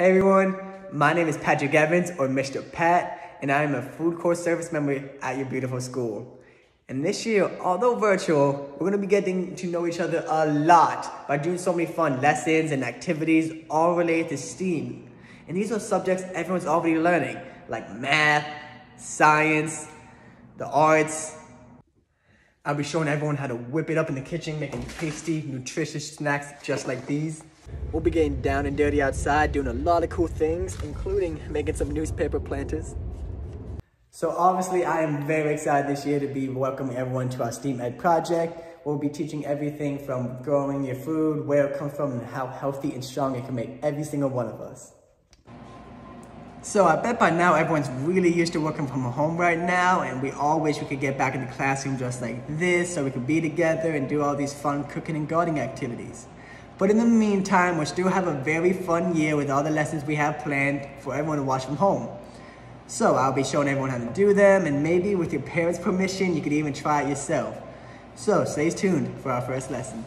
Hey everyone, my name is Patrick Evans or Mr. Pat, and I am a FoodCorps service member at your beautiful school. And this year, although virtual, we're gonna be getting to know each other a lot by doing so many fun lessons and activities all related to STEAM. And these are subjects everyone's already learning, like math, science, the arts. I'll be showing everyone how to whip it up in the kitchen, making tasty, nutritious snacks just like these. We'll be getting down and dirty outside, doing a lot of cool things, including making some newspaper planters. So obviously I am very excited this year to be welcoming everyone to our STEAM Ed project. We'll be teaching everything from growing your food, where it comes from, and how healthy and strong it can make every single one of us. So I bet by now everyone's really used to working from home right now and we all wish we could get back in the classroom just like this so we could be together and do all these fun cooking and gardening activities. But in the meantime, we still have a very fun year with all the lessons we have planned for everyone to watch from home. So I'll be showing everyone how to do them and maybe with your parents' permission, you could even try it yourself. So stay tuned for our first lesson.